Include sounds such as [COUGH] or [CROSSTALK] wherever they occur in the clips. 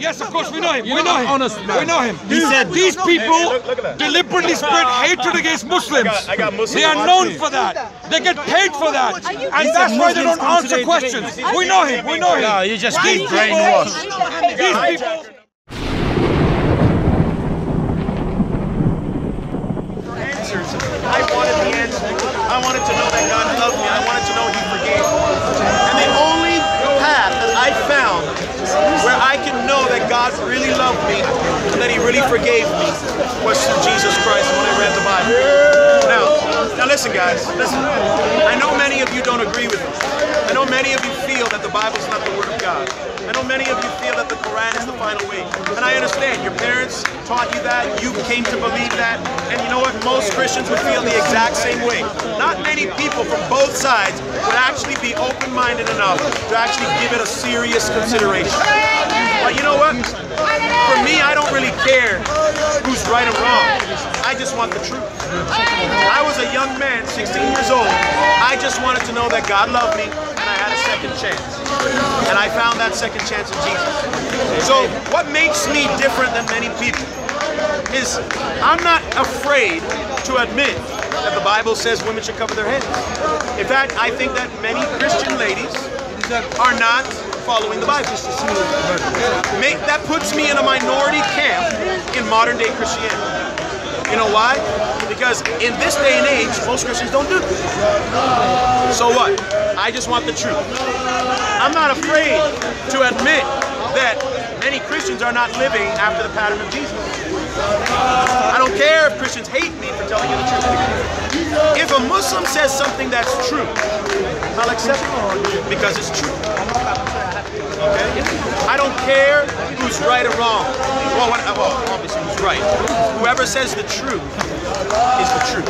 Yes, of course we know him. We know him. honest. We know him. He said- these people look- look at that. deliberately spread hatred against Muslims. I got- I got Muslims they are known for that. They get paid for that, and that's why they don't answer questions. We know him. We know him. No, you just These keep brainwashed. These people. answers. I wanted the answer. I wanted to know that God loved me. I wanted to know He forgave me. And the only path that I found where I can know that God really loved me and that He really forgave me was through Jesus Christ when I read the Bible. Now, now listen, guys. Listen. I know many of you don't agree with me. I know many of you feel that the Bible is not the Word of God. I know many of you feel that the Quran is the final way. And I understand. Your parents taught you that. You came to believe that. And you know what? Most Christians would feel the exact same way. Not many people from both sides would actually be open-minded enough to actually give it a serious consideration. But you know what? For me, I don't really care who's right or wrong. I just want the truth. I was a young man, 16 years old. I just wanted to know that God loved me and I had a second chance. And I found that second chance in Jesus. So what makes me different than many people is I'm not afraid to admit that the Bible says women should cover their heads. In fact, I think that many Christian ladies are not following the Bible. Make, that puts me in a minority camp in modern day Christianity. You know why? Because in this day and age, most Christians don't do this. So what? I just want the truth. I'm not afraid to admit that many Christians are not living after the pattern of Jesus. I don't care if Christians hate me for telling you the truth. If a Muslim says something that's true, I'll accept it because it's true. Okay? I don't care who's right or wrong. Well, well, obviously who's right. Whoever says the truth is the truth.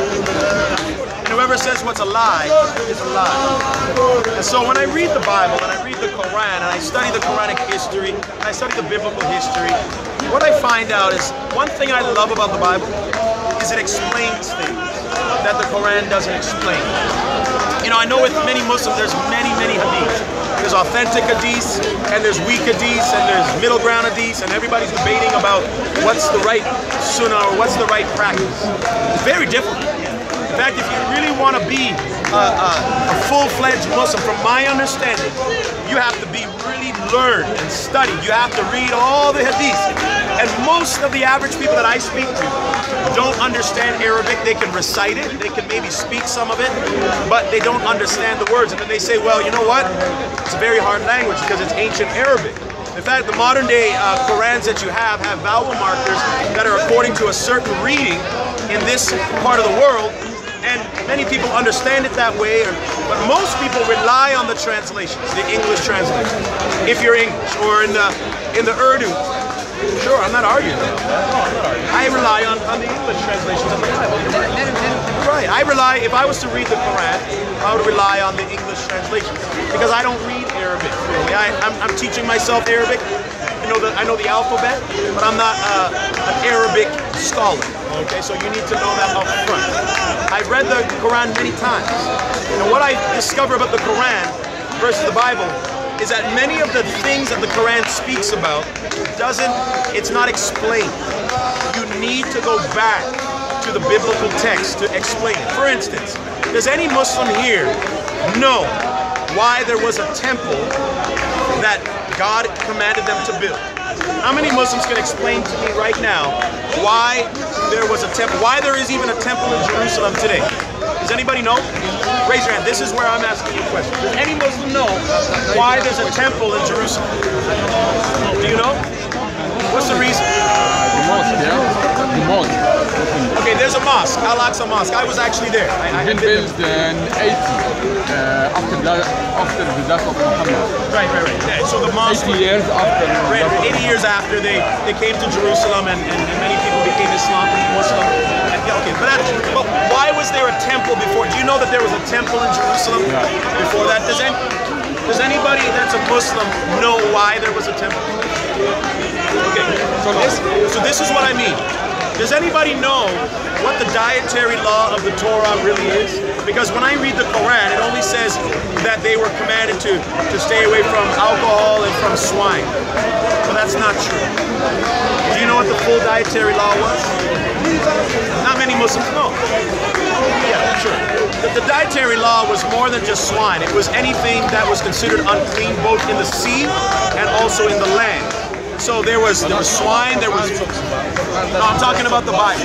And whoever says what's a lie is a lie. And so when I read the Bible and I read the Quran and I study the Quranic history and I study the biblical history, what I find out is one thing I love about the Bible is it explains things that the Quran doesn't explain. You know, I know with many Muslims there's many, many hadiths. There's authentic hadiths, and there's weak hadiths, and there's middle ground hadiths, and everybody's debating about what's the right sunnah or what's the right practice. It's very difficult. In fact, if you really want to be a full-fledged Muslim, from my understanding, you have to be really learned and studied. You have to read all the hadiths. And most of the average people that I speak to don't understand Arabic. They can recite it, they can maybe speak some of it, but they don't understand the words. And then they say, well, you know what? It's a very hard language because it's ancient Arabic. In fact, the modern day uh, Qurans that you have have vowel markers that are according to a certain reading in this part of the world and many people understand it that way, or, but most people rely on the translations, the English translations. If you're English, or in the in the Urdu, sure, I'm not arguing. I rely on, on the English translations of the Bible. Right. I rely. If I was to read the Quran, I would rely on the English translations because I don't read Arabic really. I, I'm, I'm teaching myself Arabic. I know the I know the alphabet, but I'm not uh, an Arabic scholar. Okay, so you need to know that up front. I've read the Quran many times, and what I discover about the Quran versus the Bible is that many of the things that the Quran speaks about doesn't. It's not explained. You need to go back to the biblical text to explain. For instance, does any Muslim here know why there was a temple that God commanded them to build? How many Muslims can explain to me right now why there was a temple, why there is even a temple in Jerusalem today? Does anybody know? Raise your hand. This is where I'm asking you a question. Does any Muslim know why there's a temple in Jerusalem? Do you know? What's the reason? The mosque, yeah? The mosque. Okay, there's a mosque, Al-Aqsa Mosque. I was actually there. I, I Been built in 80 uh, after, the, after the death of Muhammad. Right, right, right. Yeah, so the mosque 80 years after the Right, death of 80 years after they, they came to Jerusalem and, and, and many people became Islam Muslim. And, yeah, okay, but, that, but why was there a temple before? Do you know that there was a temple in Jerusalem before that? Does, any, does anybody that's a Muslim know why there was a temple? Okay, so this, so this is what I mean. Does anybody know what the dietary law of the Torah really is? Because when I read the Quran, it only says that they were commanded to, to stay away from alcohol and from swine. Well, that's not true. Do you know what the full dietary law was? Not many Muslims know. Yeah, sure. The, the dietary law was more than just swine. It was anything that was considered unclean both in the sea and also in the land. So there was there was swine, there was No, I'm talking about the Bible.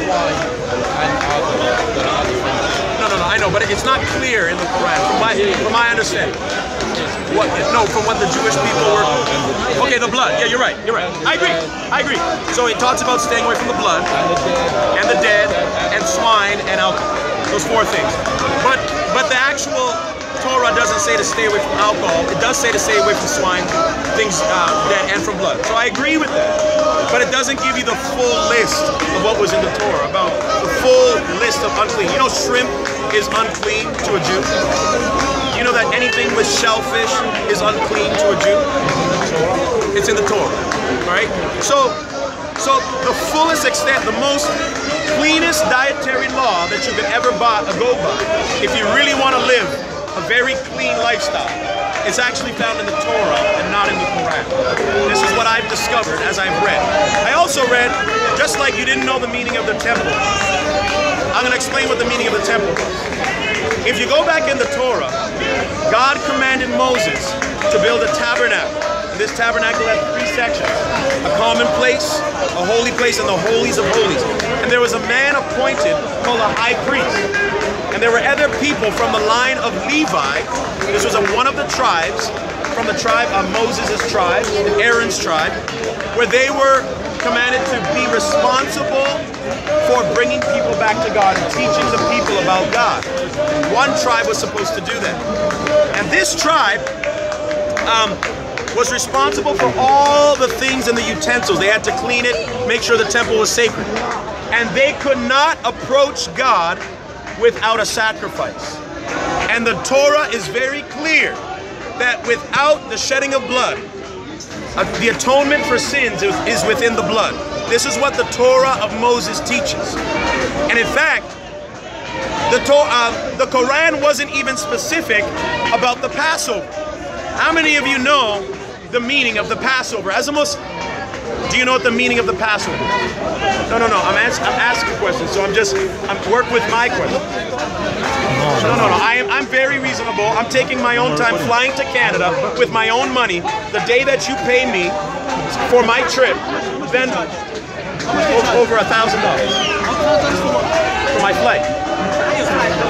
No, no, no, I know, but it's not clear in the Quran from my from my understanding. What no, from what the Jewish people were Okay, the blood. Yeah, you're right. You're right. I agree. I agree. So it talks about staying away from the blood and the dead and swine and alcohol. Those four things. But but the actual Torah doesn't say to stay away from alcohol. It does say to stay away from swine, things uh, dead, and from blood. So I agree with that. But it doesn't give you the full list of what was in the Torah about the full list of unclean. You know, shrimp is unclean to a Jew. You know that anything with shellfish is unclean to a Jew. It's in the Torah, right? So, so the fullest extent, the most cleanest dietary law that you could ever buy, go by, if you really want to live a very clean lifestyle, it's actually found in the Torah and not in the Quran. This is what I've discovered as I've read. I also read, just like you didn't know the meaning of the temple, I'm going to explain what the meaning of the temple was. If you go back in the Torah, God commanded Moses to build a tabernacle. And this tabernacle had three sections a common place, a holy place, and the holies of holies. And there was a man appointed called a high priest. There were other people from the line of Levi. This was a, one of the tribes, from the tribe of Moses' tribe, Aaron's tribe, where they were commanded to be responsible for bringing people back to God and teaching the people about God. One tribe was supposed to do that. And this tribe um, was responsible for all the things and the utensils. They had to clean it, make sure the temple was sacred. And they could not approach God without a sacrifice. And the Torah is very clear that without the shedding of blood, uh, the atonement for sins is, is within the blood. This is what the Torah of Moses teaches. And in fact, the, Torah, uh, the Quran wasn't even specific about the Passover. How many of you know the meaning of the Passover? As a Muslim, do you know what the meaning of the Passover is? No, no, no. I'm, ask, I'm asking questions, so I'm just I'm work with my question. No, no, no. I am I'm very reasonable. I'm taking my own time flying to Canada with my own money. The day that you pay me for my trip, then over a thousand dollars for my flight.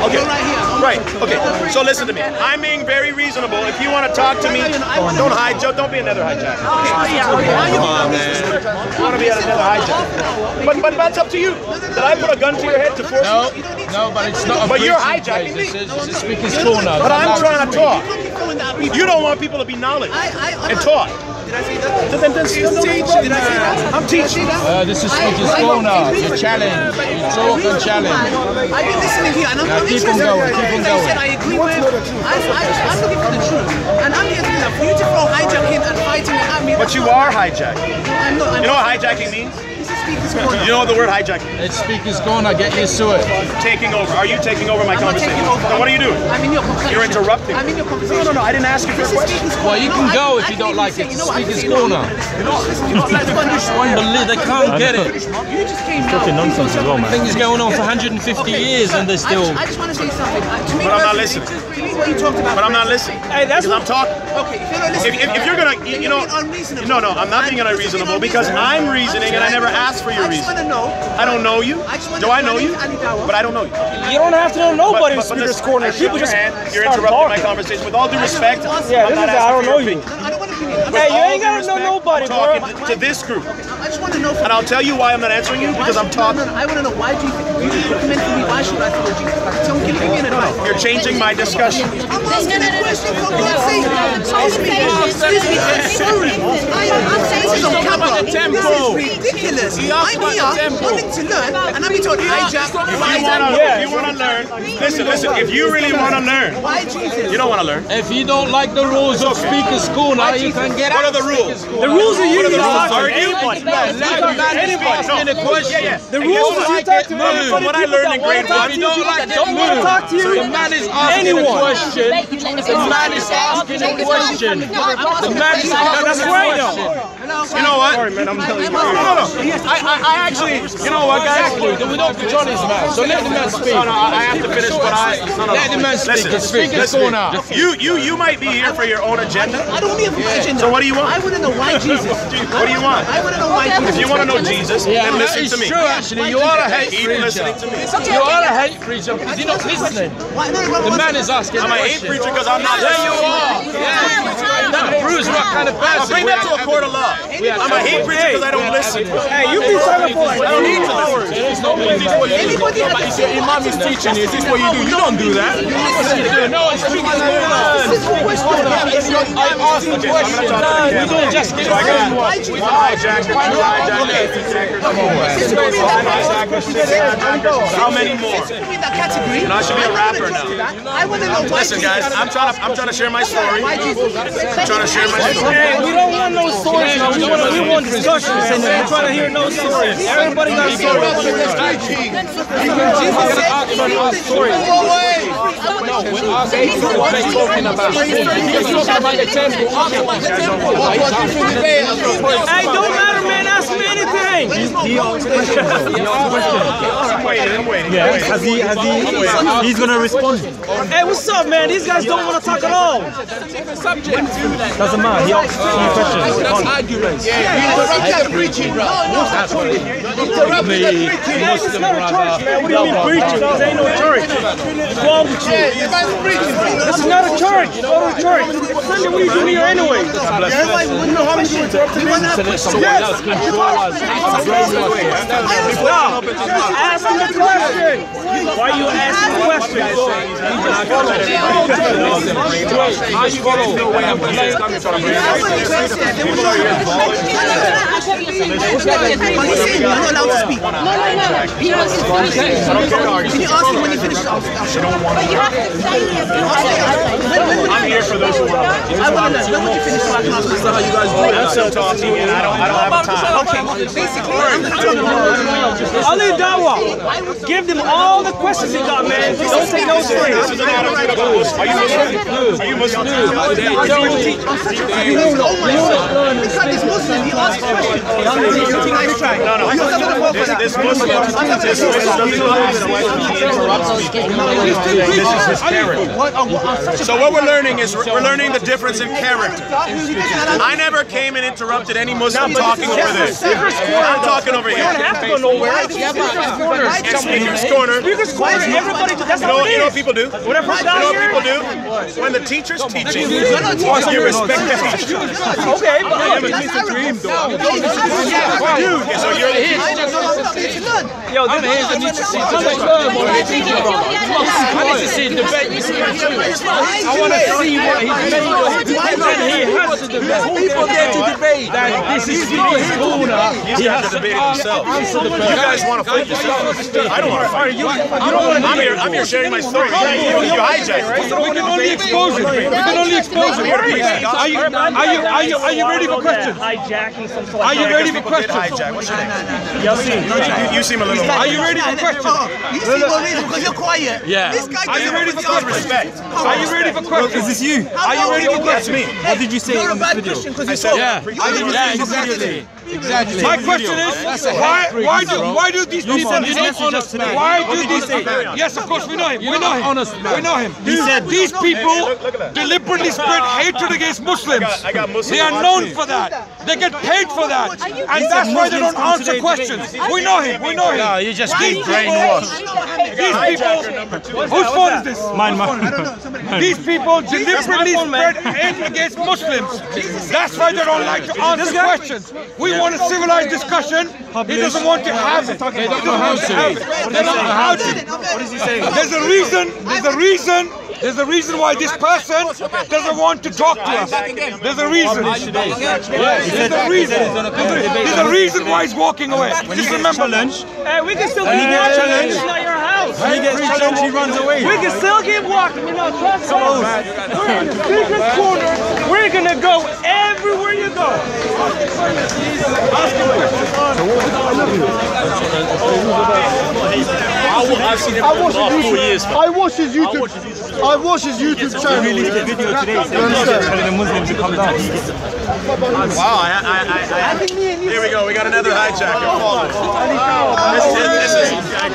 Okay. Right. Okay. So listen to me. I'm being very reasonable. If you want to talk to me, don't hide. Joe, don't be another hijacker. Come on, man. I want to be another hijacker. But but that's up to you. Did I put a gun to your head to force No, you? no, but it's not a But you're hijacking place. me. This is, this is speaker's corner. But I'm trying to talk. talk. You don't want people to be knowledgeable I, I, and taught. Did I say that? So then, then, then, then, Did I say that? I'm teaching. Uh, this is speaker's corner. You're challenged. You talk and challenge. I've been listening here and I'm Now not keep on interested. going, keep on Things I going. said I agree with. I, I, I'm looking for the truth. And I'm here to do that. For you to throw hijacking and fighting at me. But you are hijacking. I'm not. I'm You know what hijacking means? This is speaker's corner. You know the word hijacking? It's speaker's corner. Get used to it. Taking over. Are you taking over my I'm not conversation? taking over. Then what are you doing? I'm in your conversation. You're interrupting. I'm in your conversation. No, no, no. I didn't ask you for a This is question. Well, you can I go I if you can don't like it. You know what? I can Speaker's no, corner. You know, listen, you know, let's go and Unbelievable. They can't get it. You just came now. nonsense as well, man. Thing is going on for 150 years and they're I still. just, I just want to say something. Uh, to me, But I'm not listening. To me, what you talked about. But I'm not listening. Hey, that's because I'm talking. Okay, if you're not If, listening. if, if you're gonna, you, you know, you're unreasonable. no, no, I'm not being unreasonable because I'm reasoning and I never asked for your I just reason. want to know. I don't know you. I just wanna Do I know know you? Ali But I don't know you. You don't have to know nobody in but, but Speaker's Corner. People just hand. You're start interrupting my conversation. With all due respect, Yeah, I'm this not is- I asking don't for know your you. Opinion. I don't want to opinion. I'm With Hey, you ain't gotta know nobody, I'm bro. talking to this group. I just want to know. And I'll tell you why I'm not answering you because I'm talking. No, no, I want to know why do you think you recommend for me? Why should I follow Jesus? Like, tell me, give me an advice. You're changing my discussion. I'm asking a question for God's sake. Excuse me, excuse me, I'm sorry. This is on camera. This is ridiculous. I'm here wanting to learn, and I'm being told hijack, If you hijack. wanna, if you wanna learn, listen, listen. If you really wanna learn, Why Jesus? you don't wanna learn. If you don't like the rules of speaker school, now you can What are the rules? The rules are you. What are the rules? talk to anybody. Let the man Anybody. speak a question. Yeah, yeah. The rules guess is what? you talk to anybody. From what I learned in grade wanna one, you don't like Don't wanna talk to you. The man is asking a question. The man is asking a question. The man is asking a question. You know what? Sorry, man. I'm telling you. No, no, no. I, I, I actually, you know what, guys? Exactly. We don't control this man. So let the man speak. No, no, I have to finish what I. No, no, Let the man speak. Listen, listen. going out. You, you, you might be here for your own agenda. I don't need a agenda. So what do you want? I want to know why Jesus. [LAUGHS] What do you want? I want to know why Jesus. If you want to know Jesus, then listen to me. true actually. You are a hate preacher. listening to me. You are a hate preacher because you're not listening. Why, no, no, The man is asking I'm a hate preacher because I'm not. Yeah, you are. Yeah. That proves what kind of person bring that to a court of law. I'm a hate preacher because I don't listen. Hey, you be talking for like I don't need to listen. Anybody that If your imam is teaching you, is this what you do? You don't do that. No, it's speaking I asked the question. You don't just get So I got one hijacker, two hijackers, three hijackers. How many more? in that category. And I should be a rapper now. I want to know why Listen, guys, I'm trying to I'm trying to share my story. Why? I'm trying to share my story. Hey, we don't want no stories. Man. We want, we want discussions. And we're trying to hear no stories. Everybody got a story. No, we're asking what they're talking about. He's talking about the temple. Ask about the temple. Hey, don't matter, man. Ask me anything. I'm waiting, I'm waiting. Yeah, has he, has he, he's gonna respond. Hey, what's up, man? These guys don't want to talk at all. Doesn't matter. He asks me questions. Arguments. Yeah. Hey, this is not a church, man. What do you mean preaching? This ain't no church. What's wrong with you? This is not a church. Go to a church. Sunday, what are you doing here anyway? Everybody wouldn't know how many people interrupted me. To let someone else control us. No, ask him the question. Why are you asking the question? How you follow? But he's saying you're not allowed to speak. No, no, no. He wants to. Can you ask him when he finishes? I'll, I'll shut up. But you have to say it. I'm here for those who want to I want to know. When would you finish so I can ask how you guys do I'm still talking and I don't I don't have time. Okay, basically, I'm going to talk about Ali Dawah, give them all the questions you got, man. Don't take no strings. This is an attitude of a Muslim. Are you Muslim? Are you Muslim? Because this Muslim, he asks questions. You I try? No, no. This, this Muslim, this Muslim doesn't believe in what he interrupts people. This is his character. Uh, uh, so what we're learning is we're we're learning the difference in character. I never came and interrupted any Muslim talking over there. I'm talking over here. don't have to go nowhere. Speaker's corner. In Speaker's corner. You Speaker's corner. Everybody, that's know, how it you know what people do? Whatever You know what people do? When the teacher's teaching, you respect the teacher. Okay, but Okay, so you're the teacher. yo, this Here's the need to see the firm on the teacher. I need to see the debate between the two. I want to see what he's made of. And he has to debate. People get to debate. This is his corner. He has to debate himself. You guys want to fight yourself. I don't want to fight. You, I'm here. I'm here sharing my story. You, you hijack. We can only expose it. We can only expose it. Are you, are you, are you, are you ready for questions? hijacking some sort Are you ready for questions? hijack. What's your name? You, seem a little. Are you ready for questions? You see what reason? Because you're quiet. Yeah. This guy Are you ready for questions? Respect. Are you ready for questions? Is this you? Are you ready for That's questions? me. What did you say You're a bad Christian because you talk. Yeah. You're Yeah, a exactly. Exactly. My question is, why, why do, why do these people? You know, honest man. Why do these? Yes, of course we know him. We know him. honest man. We know him. He said these people deliberately spread hatred against Muslims. I got Muslim They are known for that. They get paid for that, and that's why they don't answer questions. We know him. We know him. No, you just These keep people- brainwashed. These people, whose phone is this? Mine, mine. These people deliberately spread hate against Muslims. That's why they don't like to answer questions. We want a civilized discussion. He doesn't want to have it. He doesn't want to have it. They don't know to. What is he saying? There's a reason. There's a reason There's a reason why this person doesn't want to talk to us. There's a reason. There's a reason. There's a reason why he's walking away. Just remember, challenge. Hey, we can still When he keep gets walking. challenged- It's not your house. When he gets challenged, he runs away. We can still keep walking. You know, trust us. We're in the biggest corner. We're gonna go everywhere you I for watch his. YouTube. I watch his YouTube. Channel. He released a video today telling the Muslims to come down. Wow, I, I, I, I, here we go. We got another hijacker. This, is-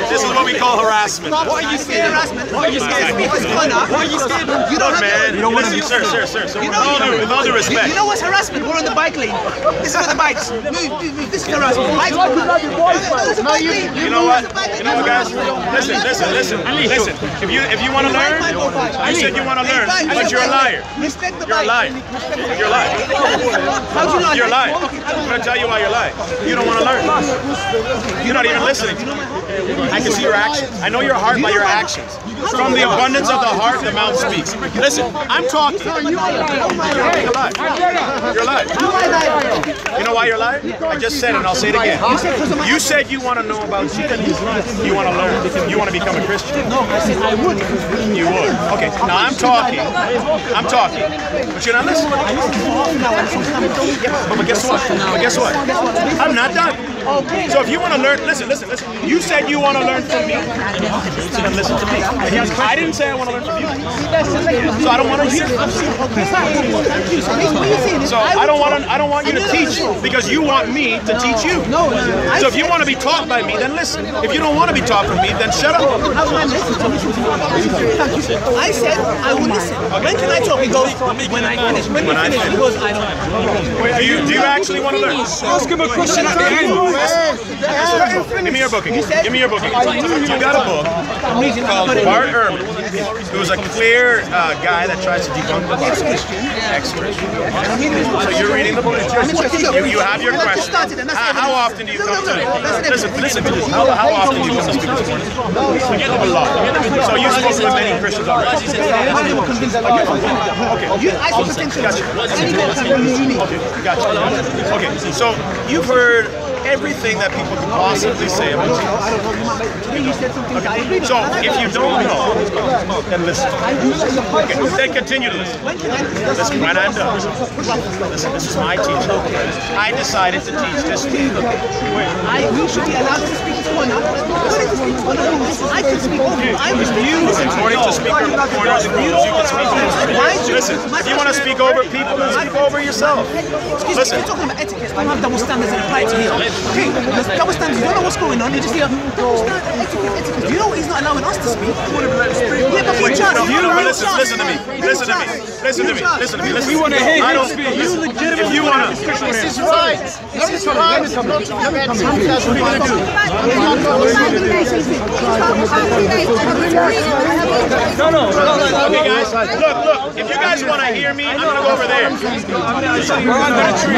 this, is, what we call harassment. Why are you scared? Harassment. Why are you scared? Speakers corner. Why are you scared? You don't Look, have man. You don't want Listen, to. sir, sir, sir, sir. You With know, all due, with all due respect. you know what's harassment? We're on the bike lane. This is for the bikes. Move, move, move. This is harassment. Bike lane. There's a bike lane. You know what? There's a bike lane. You know what, guys? Listen, listen, listen, listen. If you if you want to learn, you said you want to learn, but you're a liar. Respect the You're a liar. You're a liar. How'd you lie? You're lying. I'm gonna tell you why you're lying. You don't want to learn. You're not even listening. I can see your actions. I know your heart by your actions. From the abundance of the heart, the mouth speaks. Listen, I'm talking. You're lying. You're lying. You know why you're lying? I just said it, and I'll say it again. You said you want to know about Jesus. You want to learn. You want to become a Christian. No, I said I would. You would. Okay. Now I'm talking. I'm talking. But you're not listening. Yeah, but guess what? But guess what? I'm not done. Oh, so if you want to learn, listen, listen, listen. You said you want to learn from me. So then listen to me. I didn't say I want to learn from you. So I don't want to hear. So I don't want to. I don't want you to teach because you want me to teach you. So if you want to be taught by me, then listen. If you don't want to be taught from me, then shut up. I listening to listen to you? I said I will listen. When can I talk? He goes, when I finish. When, When I finish, he goes, I don't. Do you do you actually want to learn? Ask him a question at the end. Give me your booking. Give me your booking. You got a book. Called Bart Ehrman, who's a clear uh, guy that tries to debunk the Bible. Ex-Christian. So you're reading the book. You, you have your question. How, how often do you come to Listen, listen. How, how often do you come to speak this morning? So you spoke with many Christians already. Okay. Okay, gotcha. Okay, so you've heard everything that people could possibly say about Jesus. You I So if you don't know, then listen. Okay, then continue to listen. Listen, when I'm done. Listen, this is my teaching. I decided to teach this to you. I, we should be allowed to speak to one another. I can speak over you. I was You, according to Speaker Corners and Rules, you can speak over Listen, if you want to speak over people, then speak over yourself. Listen. you're talking about etiquette. Don't have double standards and apply it to here. Okay, because double standards, you don't know what's going on. You just hear double standard, etiquette, etiquette. You know he's not allowing us to speak. Yeah, but we trust. No, You no, know, but we listen, trust. listen to me. Listen to me. Listen to me. Listen to me. Listen. We want to hear I him speak. Listen, if you want to. This is right. This is right. No, no, no. Okay, guys. Look, look. If you guys want to hear me, I'm gonna go over there. We're under the tree.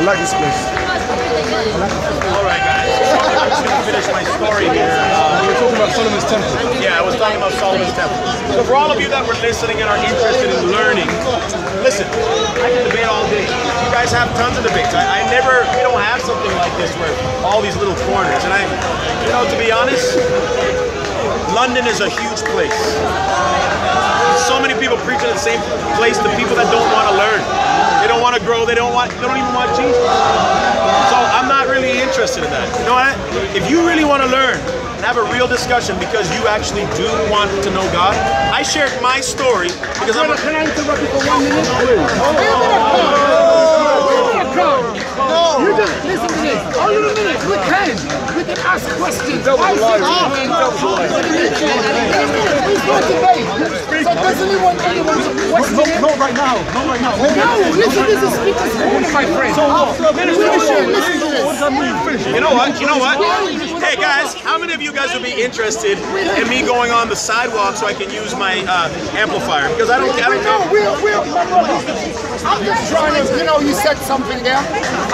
I like this place. All right, guys. I'm just gonna finish my story here. Uh, We're talking about Solomon's temple. yeah, I was talking about Solomon's temple. So for all of you that were listening and are interested in learning, listen. I can debate all day. You guys have tons of debates. I, I never. We don't have something like this where all these little corners. And I, you know, to be honest, London is a huge place. So many people preach in the same place. The people that don't want to learn, they don't want to grow. They don't want. They don't even want Jesus. So I'm not really interested in that. You know what? If you really want to learn and have a real discussion because you actually do want to know God, I shared my story because I'm. A, Can I interrupt you for one minute? No, you just listen to this. Hold on a minute. We can. We can ask questions. Why is it He's not debate. So doesn't he want anyone to question him? Not right now. Not right now. No, listen to the speaker's corner, my friend. So what? Listen, listen to this. You know what? You know what? Hey guys, how many of you guys would be interested in me going on the sidewalk so I can use my uh, amplifier? Because I don't, I don't No, know. we're, we're, I'm just trying to, you know, you said something there,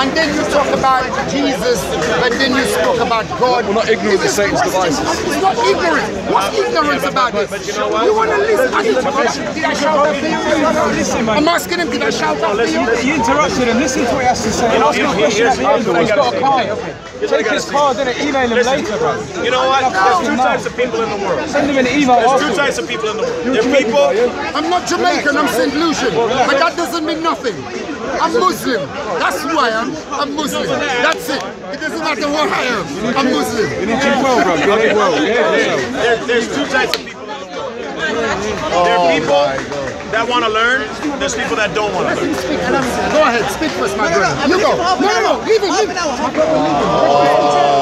and then you talk about Jesus, but then you spoke about God. We're not ignorant of Satan's devices. It's not ignorant. What's uh, ignorance about this? but you know? You want to listen? I need to Did I shout out for you? I'm asking him, did I shout out oh, for you? You interrupted him. Listen to what he has to say. You know, Ask him a question at the end. here's I He's gotta a say. card. Here's Take his say. card, then email him later, bro. You know what? There's two types of people in the world. Send him an email. There's two types of people in the world. There are people. I'm not Jamaican, I'm St. Lucian. But that doesn't mean nothing. I'm Muslim. That's who I am. I'm Muslim. That's it. It doesn't matter what I am. I'm Muslim. You need to well, bro. You need well. Yeah. There, there's two types of people in the world. There are oh people that want to learn. There's people that don't want to learn. Go ahead, speak first, my brother. You go. No, no, no, leave him, leave him. My brother, leave him.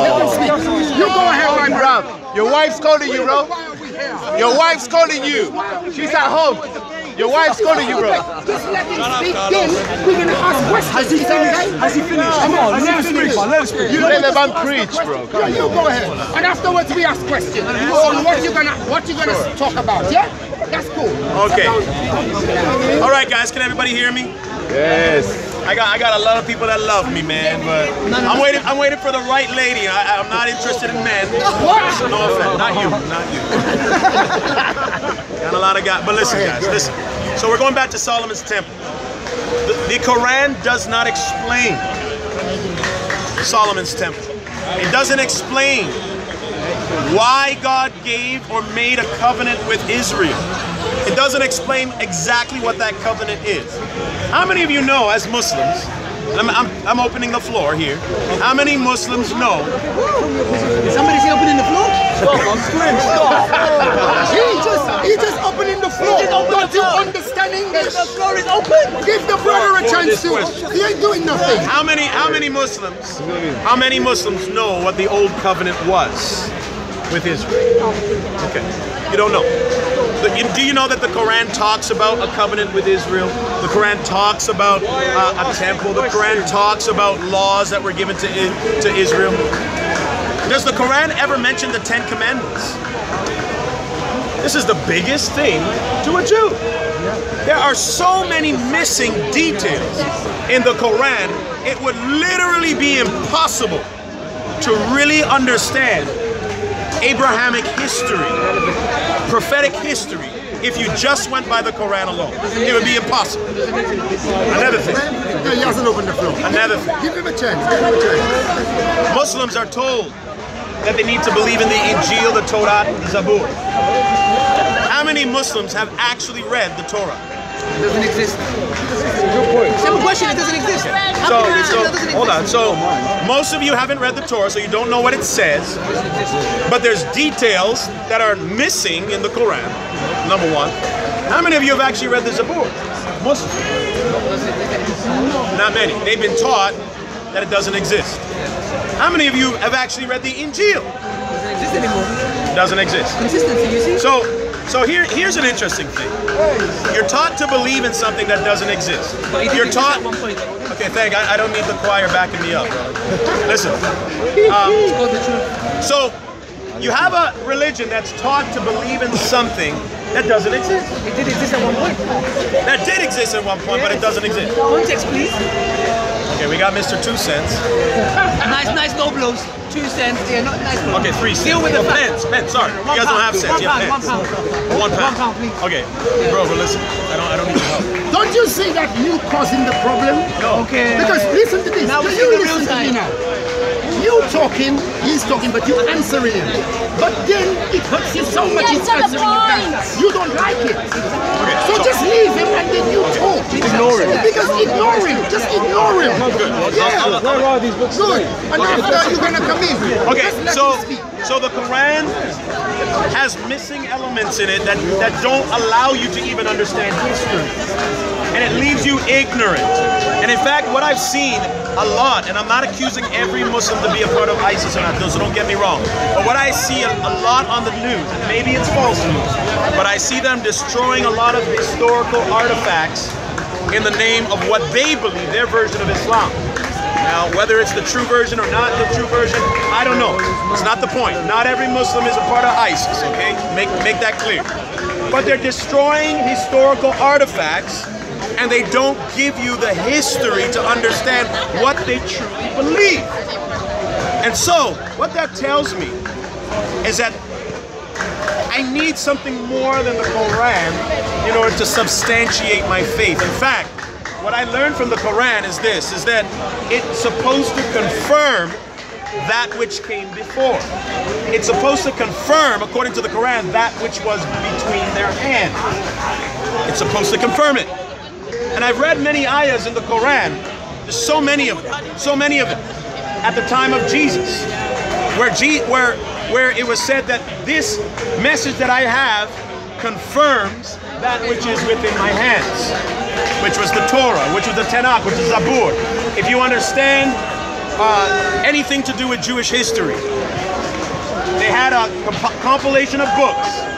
Let him speak. You go ahead, my brother. Your wife's calling you, bro. Why are we here? Your wife's calling you. She's at home. Your wife's calling you, bro. Just let him speak, then we're going to ask questions. Is that okay? Has he finished? Come on, let him speak, man. Let him speak. You let the man preach, bro. Yeah, you go ahead. And afterwards we ask questions on what you're gonna what you're gonna talk about. Yeah? That's cool. Okay. All right, guys. Can everybody hear me? Yes. I got I got a lot of people that love me, man. But I'm waiting I'm waiting for the right lady. I, I'm not interested in men. No offense. Not you. Not you. got a lot of guys. But listen, guys. Listen. So we're going back to Solomon's temple. The, the Quran does not explain Solomon's temple. It doesn't explain why God gave or made a covenant with Israel. It doesn't explain exactly what that covenant is. How many of you know, as Muslims, I'm, I'm, I'm opening the floor here, how many Muslims know Somebody's opening the floor? Stop! He just he just opening the floor. Don't you understand English? The floor is open. Give the brother a chance to. He ain't doing nothing. How many how many Muslims how many Muslims know what the old covenant was with Israel? Okay. You don't know. Do you know that the Quran talks about a covenant with Israel? The Quran talks about uh, a temple. The Quran talks about laws that were given to, to Israel. Does the Quran ever mention the Ten Commandments? This is the biggest thing to a Jew. There are so many missing details in the Quran, it would literally be impossible to really understand Abrahamic history, prophetic history, if you just went by the Quran alone. It would be impossible. Another thing, he hasn't opened the floor. another thing. Give him a chance. Give him a chance. Muslims are told that they need to believe in the Injil, the Torah, and the Zabur. How many Muslims have actually read the Torah? Doesn't exist. Good point. Simple question, it doesn't exist. So, so doesn't hold on. So, most of you haven't read the Torah, so you don't know what it says. But there's details that are missing in the Quran. Number one. How many of you have actually read the Zabur? Muslims. Not many. They've been taught that it doesn't exist. How many of you have actually read the Injil? doesn't exist anymore. Doesn't exist. Consistency, you see? So, so here, here's an interesting thing. You're taught to believe in something that doesn't exist. But it did You're taught. at one point. Okay, thank. I, I don't need the choir backing me up. Listen. Um, It's called the truth. so, you have a religion that's taught to believe in something that doesn't exist. It did exist at one point. That did exist at one point, but it doesn't exist. Context, please. Okay, we got Mr. Two Cents. [LAUGHS] Nice, nice no blows. Two cents. Yeah, not nice blows. Okay, three cents. Deal with oh, the Oh, facts. pence, pence. Sorry, you One guys don't have cents. One You have pence. pound. One pound. One pound, please. Okay, bro, but listen. I don't. I don't need your help. Don't you see that you causing the problem? Okay. Because listen to this. Now we you see the real listen to me side. Now? You talking, he's talking, but you're answering him. But then it hurts you so much Get he's to answering you back. You don't like it. Okay, So just leave him and then you talk. Ignore him. Because ignore him. Just ignore him. Yeah. Where are these books Good. And after you're gonna come in. Okay, so so the Quran has missing elements in it that, that don't allow you to even understand history. And it leaves you ignorant. And in fact, what I've seen a lot, and I'm not accusing every Muslim to be a part of ISIS or not, so don't get me wrong. But what I see a, a lot on the news, and maybe it's false news, but I see them destroying a lot of historical artifacts in the name of what they believe, their version of Islam. Now, whether it's the true version or not the true version, I don't know. It's not the point. Not every Muslim is a part of ISIS, okay? Make, make that clear. But they're destroying historical artifacts and they don't give you the history to understand what they truly believe. And so, what that tells me is that I need something more than the Quran in order to substantiate my faith. In fact, what I learned from the Quran is this, is that it's supposed to confirm that which came before. It's supposed to confirm, according to the Quran, that which was between their hands. It's supposed to confirm it. And I've read many ayahs in the Quran, there's so many of them, so many of them, at the time of Jesus, where, G, where, where it was said that this message that I have confirms that which is within my hands, which was the Torah, which was the Tanakh, which is Zabur. If you understand uh, anything to do with Jewish history, they had a comp- compilation of books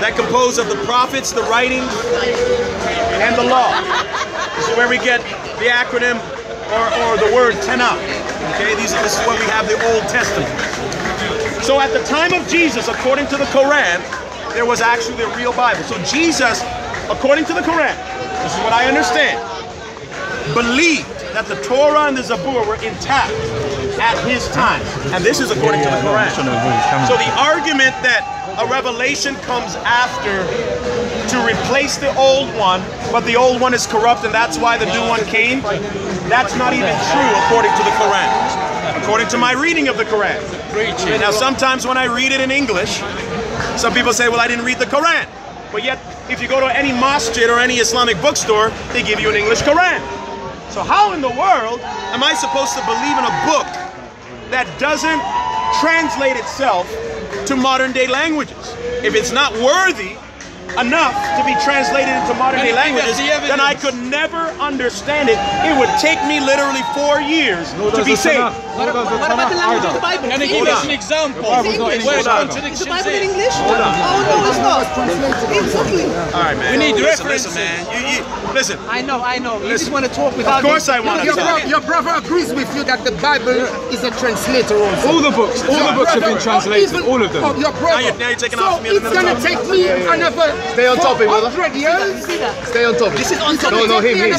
that compose of the prophets, the writings, and the law. This is where we get the acronym or, or the word Tanakh. Okay, these this is where we have the Old Testament. So at the time of Jesus, according to the Quran, there was actually the real Bible. So Jesus, according to the Quran, this is what I understand, believed that the Torah and the Zabur were intact at his time. And this is according to the Quran. So the argument that a revelation comes after to replace the old one, but the old one is corrupt and that's why the new one came, that's not even true according to the Quran. According to my reading of the Quran. Now sometimes when I read it in English, some people say, well, I didn't read the Quran. But yet, if you go to any masjid or any Islamic bookstore, they give you an English Quran. So how in the world am I supposed to believe in a book that doesn't translate itself to modern day languages? If it's not worthy enough to be translated into modern day languages, then I could never understand it. It would take me literally four years to be saved. What, about- what about the language of the Bible? Can I It's give English. us an example? It's English. Where Is the Bible in in? English? Oh no, it's not. Exactly. All right, man. We need listen, references. listen, man. You, you, listen. I know, I know. You just want to talk without. Of course I want to Your, talk. your brother agrees with you that the Bible is a translator also. All the books, all the books have been translated, Even- all of them. Oh, your brother. Now you're- now you're taking so off me it's another gonna take me another Stay on topic, brother. 400 years. You see that? Stay on topic. This is on No, no, him, him.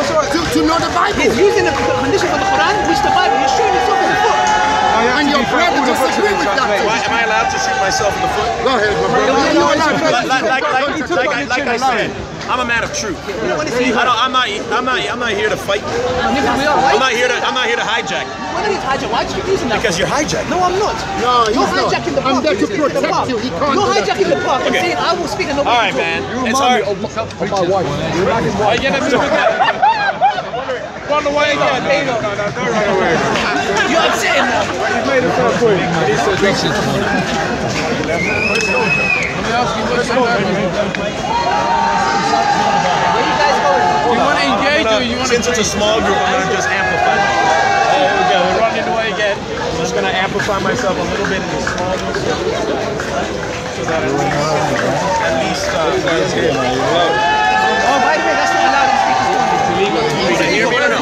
Is to, to know the Bible. He's using the condition of the Quran, which the Bible. He's showing himself in the foot. And your brother disagree with that. Am I, am I allowed to shoot myself in the foot? Go ahead, my brother. Yeah, You're yeah. Like, like, like, like, like, I- like I said, I'm a man of truth. I don't, I'm not, I'm not, I'm not here to fight. I'm not here to, I'm not here to hijack What are you hijacking? Why do you keep using that? because you're hijacking. No, I'm not. No, You're not. hijacking the park. I'm park. there to You're hijacking the protect park. you. He can't You're hijacking the park and Okay. saying I will speak and nobody All right, will man. talk. It's hard. Are you gonna do that? Run away again. You're upsetting now. Where you guys going? You want to engage or you want to Since it's a small group, I'm gonna just amplify. myself. There we go. We're running away again. I'm just gonna amplify myself a little bit in this small group, so that at least, at least, uh, Oh, by the way, that's not allowed in speakers. you wanna hear me or no?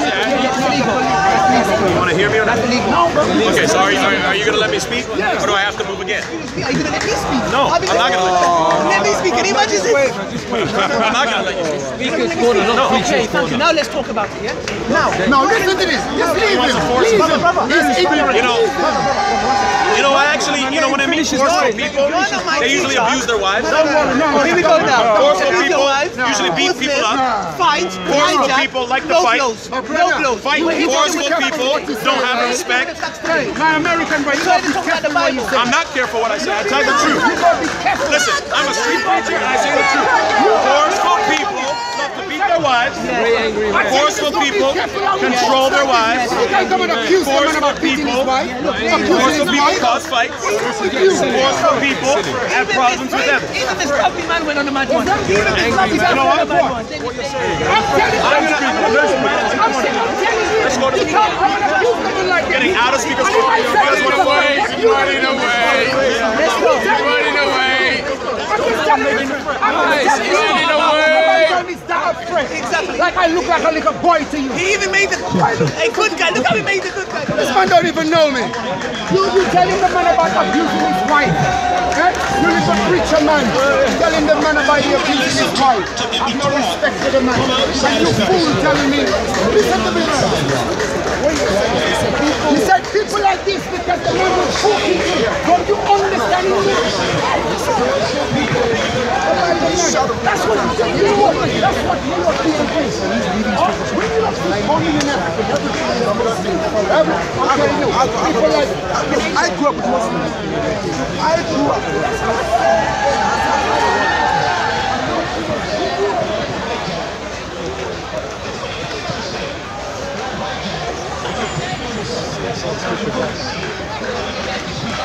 You wanna hear me or not? No, bro. Okay, so are you, are, you gonna let me speak, or do I have to move again? Are you gonna let me speak? No, I'm not gonna let you. Oh. Let me speak. Can you imagine this? [LAUGHS] I'm not gonna let you speak. Okay, thank you. Now let's talk about it, yeah? Now. No, listen to this. Just leave him. Leave him. He's. You know, you know, I actually, you know, when I meet forceful people, they usually abuse their wives. Oh, here we go now. Forceful people usually beat people up. Fight. Forceful people like to no fight. Blows. Oh, No brother. blows. Fight forceful people don't have respect. Hey, my American brother, You gotta be careful what you say. I'm not careful what I say. I tell the truth. You gotta be careful. Listen, I'm a street preacher and I say the truth. Forceful people love to beat their wives. wives. Forceful people control their wives. Forceful people. Forceful people cause fights. Forceful people have problems with them. Even this coffee man went on the mad one. Even this coffee man You know what? the mad one. I'm gonna let's go to the getting out of speakers. Let's go to running away. running away. running away. Exactly. Like I look like a little boy to you. He even made the a good guy. Look how he made the good guy. This man don't even know me. You you telling the man about abusing his wife. Eh? You little preacher man. Telling the man about the abusing his wife. I've no respect for the man. And you fool telling me. Listen to me now. He said people like this because the man fool people. Don't you understand me? That's what I'm saying. You know what? That's what faced. When you are coming in Africa, telling you, people like I grew up with Muslims. I grew up. Ali, there are speakers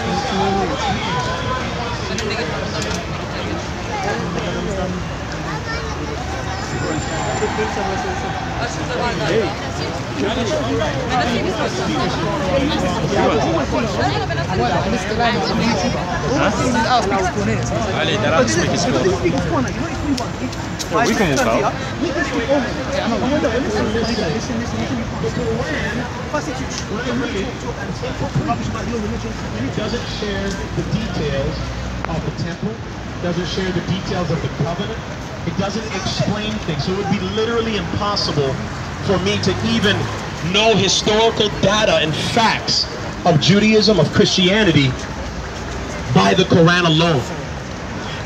We can walk out. We can speak over it. I know. Listen, listen, listen, listen. First, if you talk and talk rubbish about your religion, It doesn't share the details of the temple, doesn't share the details of the covenant. It doesn't explain things. So it would be literally impossible for me to even know historical data and facts of Judaism, of Christianity, by the Quran alone.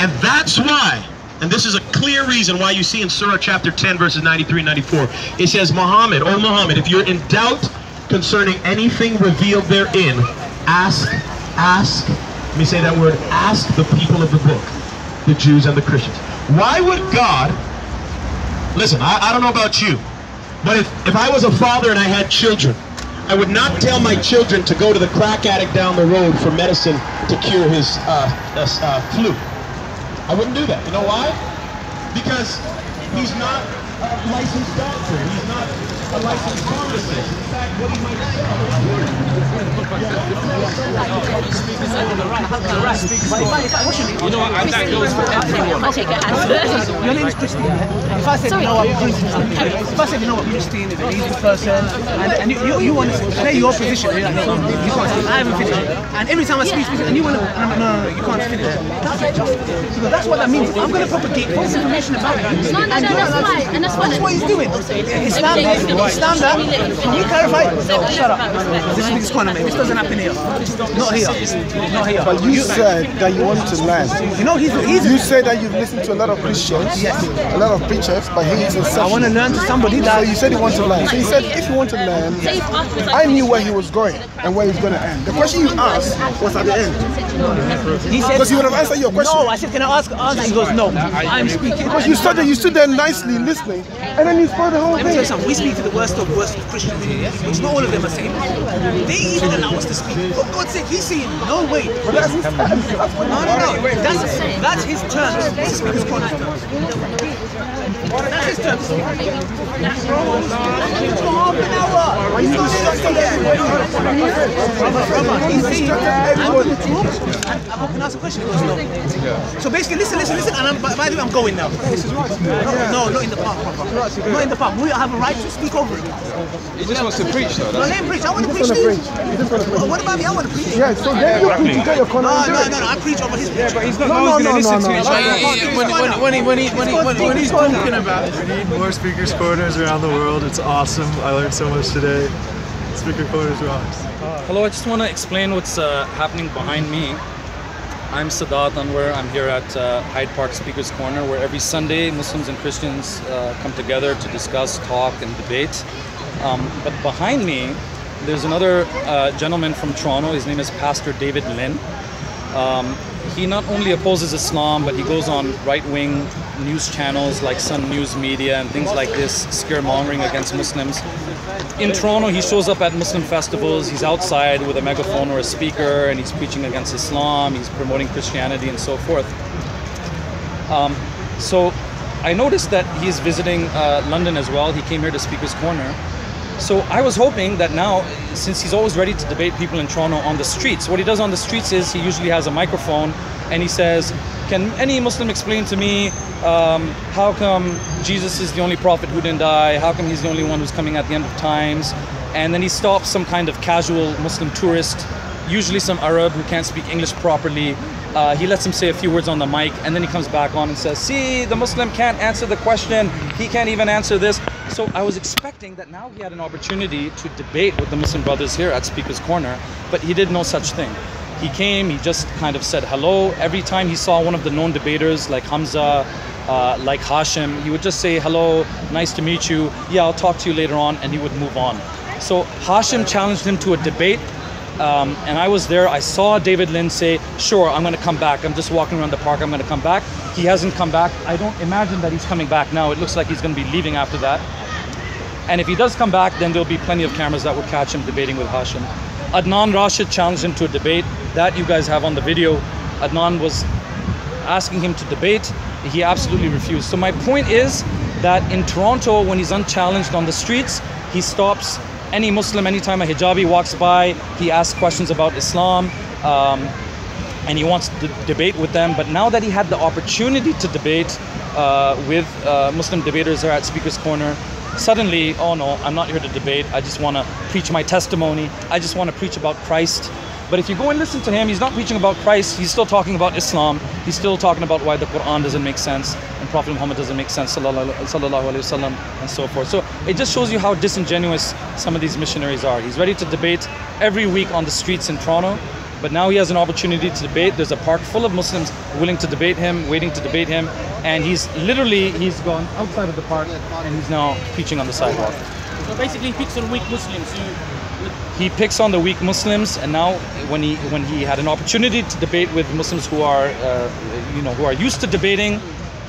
And that's why, and this is a clear reason why you see in Surah chapter 10, verses 93 and 94, it says, Muhammad, O Muhammad, if you're in doubt concerning anything revealed therein, ask, ask, let me say that word, ask the people of the book, the Jews and the Christians. Why would God, listen, I, I don't know about you, but if, if I was a father and I had children, I would not tell my children to go to the crack addict down the road for medicine to cure his uh, uh, flu. I wouldn't do that. You know why? Because he's not a licensed doctor. He's not a licensed pharmacist. In fact, what he might You know what? And that goes for everyone. I'll take your hand. Your name is Christine. If I said, you know what, Christine, if I said, you know what, Christine is an easy person, and, and you, you, you want to play your position, you're like, no, you can't speak, I haven't finished. And every time I speak, speak and you want to, and I'm like, no, no, no, you can't finish. That's not. Because that's what that means. I'm going to propagate false information about you. No, no, no, that's fine. And that's That's what he's doing. Islam, Islam that, can you clarify? No, shut up. This is this corner. This doesn't happen here. Not here. Not here. But you said that you want to learn. You know, he's, he's You said that you've listened to a lot of Christians, Yes. a lot of preachers, but he's a I want to learn to somebody that. So you said you want to learn. So you said if you want to learn, I knew where he was going and where he's going to end. The question you asked was at the end. he said. Because you would have answered your question. No, I said, can I ask? Answer. He goes, no. I'm speaking. Because you stood there, you stood there nicely listening, and then you spoiled the whole thing. Let me tell you thing. something. We speak to the worst of worst of Christians in here. It's not all of them are saying. They even allow us to speak. For God's sake, he's saying, no way. No, no, no. That's that's his turn to speak his corner. That's his turn to speak. It's for half an hour. He's not stuck there. Brother, brother, he's saying, I'm going to talk. And I'm going to ask a question. He goes, no. So basically, listen, listen, listen. And I'm, by, by the way, I'm going now. No, not in the park, brother. Not in the park. We have a right to speak over him. He just wants to preach, though. No, let him preach. I want to preach gonna too. preach. He's just gonna preach. What about me? I want to preach. Yeah, so then you preach, you get your corner No, and do no, it. no, no. I preach over his preaching. But he's not No, always no, going to no, listen no, to no. it. When, when, when, he, when, he, when, he, when, he, when he's talking about it. We need more speakers corners around the world. It's awesome. I learned so much today. Speaker corners rocks. Hello, I just want to explain what's uh, happening behind me. I'm Sadat Anwar. I'm here at uh, Hyde Park Speaker's Corner, where every Sunday Muslims and Christians uh, come together to discuss, talk, and debate. Um, but behind me, there's another uh, gentleman from Toronto. His name is Pastor David Lynn. Um, he not only opposes Islam, but he goes on right-wing news channels like Sun News Media and things like this, scaremongering against Muslims. In Toronto, he shows up at Muslim festivals. He's outside with a megaphone or a speaker, and he's preaching against Islam. He's promoting Christianity and so forth. Um, so I noticed that he's visiting uh, London as well. He came here to Speaker's Corner. So I was hoping that now, since he's always ready to debate people in Toronto on the streets, what he does on the streets is he usually has a microphone and he says, Can any Muslim explain to me um, how come Jesus is the only prophet who didn't die? How come he's the only one who's coming at the end of times? And then he stops some kind of casual Muslim tourist, usually some Arab who can't speak English properly. Uh, he lets him say a few words on the mic and then he comes back on and says, See, the Muslim can't answer the question. He can't even answer this. So I was expecting that now he had an opportunity to debate with the Muslim brothers here at Speaker's Corner, but he did no such thing. He came, he just kind of said hello. Every time he saw one of the known debaters like Hamza, uh, like Hashim, he would just say hello, nice to meet you. Yeah, I'll talk to you later on, and he would move on. So Hashim challenged him to a debate. Um, and I was there. I saw David Lynn say, "Sure, I'm going to come back. I'm just walking around the park. I'm going to come back." He hasn't come back. I don't imagine that he's coming back now. It looks like he's going to be leaving after that. And if he does come back, then there'll be plenty of cameras that will catch him debating with Hashim. Adnan Rashid challenged him to a debate. That you guys have on the video. Adnan was asking him to debate. He absolutely refused. So my point is that in Toronto, when he's unchallenged on the streets, he stops any Muslim anytime a hijabi walks by. He asks questions about Islam. Um, and he wants to debate with them. But now that he had the opportunity to debate uh, with uh, Muslim debaters here at Speaker's Corner, suddenly, oh no, I'm not here to debate. I just want to preach my testimony. I just want to preach about Christ. But if you go and listen to him, he's not preaching about Christ. He's still talking about Islam. He's still talking about why the Quran doesn't make sense and Prophet Muhammad doesn't make sense, sallallahu alaihi wasallam, and so forth. So it just shows you how disingenuous some of these missionaries are. He's ready to debate every week on the streets in Toronto. But now he has an opportunity to debate. There's a park full of Muslims willing to debate him, waiting to debate him, and he's literally he's gone outside of the park and he's now preaching on the sidewalk. So basically, he picks on weak Muslims. He picks on the weak Muslims, and now when he when he had an opportunity to debate with Muslims who are uh, you know who are used to debating,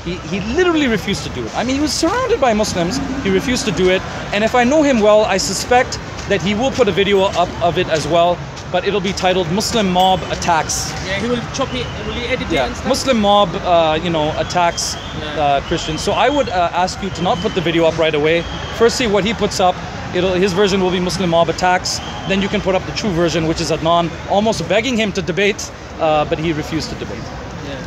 he, he literally refused to do it. I mean, he was surrounded by Muslims. He refused to do it. And if I know him well, I suspect that he will put a video up of it as well but it'll be titled Muslim Mob Attacks. Yeah, he will chop it, will he edit yeah. it and stuff? Muslim Mob, uh, you know, attacks uh, Christians. So I would uh, ask you to not put the video up right away. First, see what he puts up. It'll, his version will be Muslim Mob Attacks. Then you can put up the true version, which is Adnan almost begging him to debate, uh, but he refused to debate. Yeah.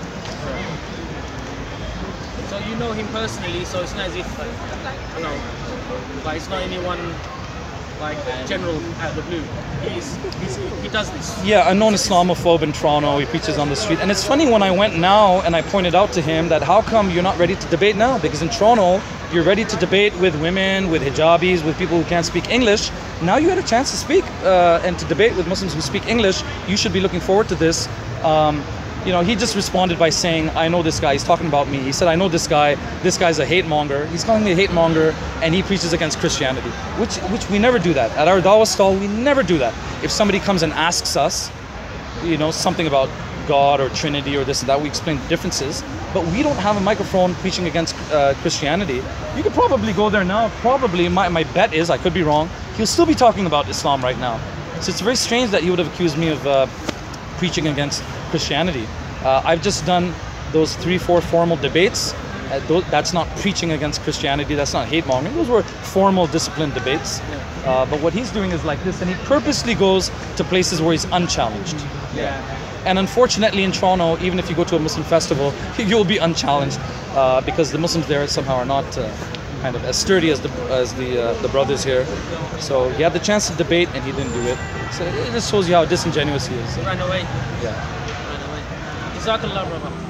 So you know him personally, so it's not as if, you know, but it's not anyone like general out of the blue. He's, he's, he does this. Yeah, a known Islamophobe in Toronto. He preaches on the street. And it's funny when I went now and I pointed out to him that how come you're not ready to debate now? Because in Toronto, you're ready to debate with women, with hijabis, with people who can't speak English. Now you had a chance to speak uh, and to debate with Muslims who speak English. You should be looking forward to this. Um, you know, he just responded by saying, I know this guy. He's talking about me. He said, I know this guy. This guy's a hate monger. He's calling me a hate monger, and he preaches against Christianity, which, which we never do that. At our dawah stall, we never do that. If somebody comes and asks us, you know, something about God or Trinity or this and that, we explain the differences. But we don't have a microphone preaching against uh, Christianity. You could probably go there now. Probably, my, my bet is, I could be wrong, he'll still be talking about Islam right now. So it's very strange that he would have accused me of uh, preaching against Christianity. Uh, I've just done those three, four formal debates. Uh, those, that's not preaching against Christianity. That's not hate mongering. Those were formal, disciplined debates. Uh, but what he's doing is like this, and he purposely goes to places where he's unchallenged. Yeah. And unfortunately, in Toronto, even if you go to a Muslim festival, [LAUGHS] you'll be unchallenged uh, because the Muslims there somehow are not uh, kind of as sturdy as the as the uh, the brothers here. So he had the chance to debate, and he didn't do it. So it just shows you how disingenuous he is. Ran away. Yeah. Ran away. Jazakallah, brother.